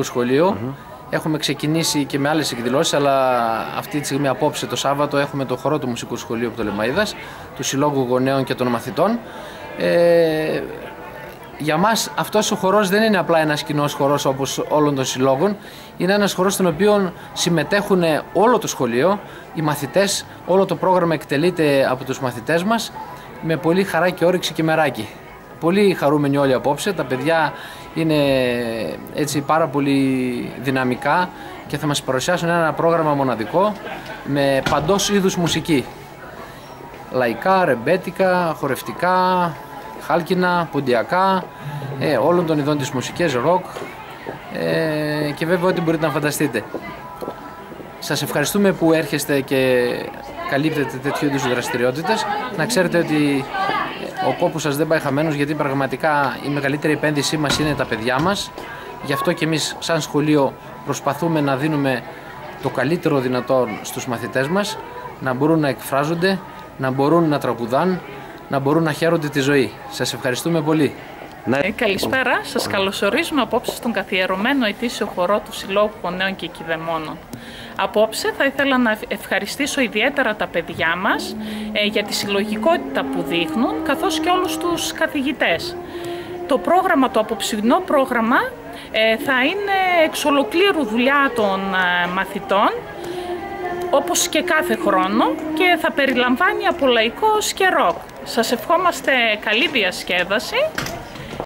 σχολείο. Έχουμε ξεκινήσει και με άλλες εκδηλώσεις, αλλά αυτή τη στιγμή απόψε το Σάββατο έχουμε το χορό του Μουσικού Σχολείου από το Λεμαΐδας, του Συλλόγου Γονέων και των Μαθητών. Ε, για μας αυτός ο χορός δεν είναι απλά ένας κοινός χορός όπως όλων των συλλόγων. Είναι ένας χορός στον οποίο συμμετέχουν όλο το σχολείο, οι μαθητές, όλο το πρόγραμμα εκτελείται από τους μαθητές μας με πολύ χαρά και όρεξη και μεράκι. Πολύ χαρούμενοι όλοι απόψε, τα παιδιά είναι έτσι πάρα πολύ δυναμικά και θα μας παρουσιάσουν ένα πρόγραμμα μοναδικό με παντός είδους μουσική. Λαϊκά, ρεμπέτικα, χορευτικά, χάλκινα, ποντιακά, ε, όλων των ειδών της μουσικής, ροκ ε, και βέβαια ό,τι μπορείτε να φανταστείτε. Σας ευχαριστούμε που έρχεστε και καλύπτετε τέτοιου είδους δραστηριότητες. Να ξέρετε ότι ο κόπος σας δεν πάει χαμένος γιατί πραγματικά η μεγαλύτερη επένδυσή μας είναι τα παιδιά μας. Γι' αυτό και εμείς σαν σχολείο προσπαθούμε να δίνουμε το καλύτερο δυνατόν στους μαθητές μας, να μπορούν να εκφράζονται, να μπορούν να τραγουδάν, να μπορούν να χαίρονται τη ζωή. Σας ευχαριστούμε πολύ. Ναι. Ε, καλησπέρα. Σας καλωσορίζουμε απόψε στον καθιερωμένο ετήσιο χορό του Συλλόγου Πονέων και Κηδεμόνων. Απόψε θα ήθελα να ευχαριστήσω ιδιαίτερα τα παιδιά μας ε, για τη συλλογικότητα που δείχνουν, καθώς και όλους τους καθηγητές. Το πρόγραμμα, το απόψινό πρόγραμμα ε, θα είναι εξ ολοκλήρου δουλειά των μαθητών όπως και κάθε χρόνο και θα περιλαμβάνει από λαϊκός και ροκ. Σας ευχόμαστε καλή διασκέδαση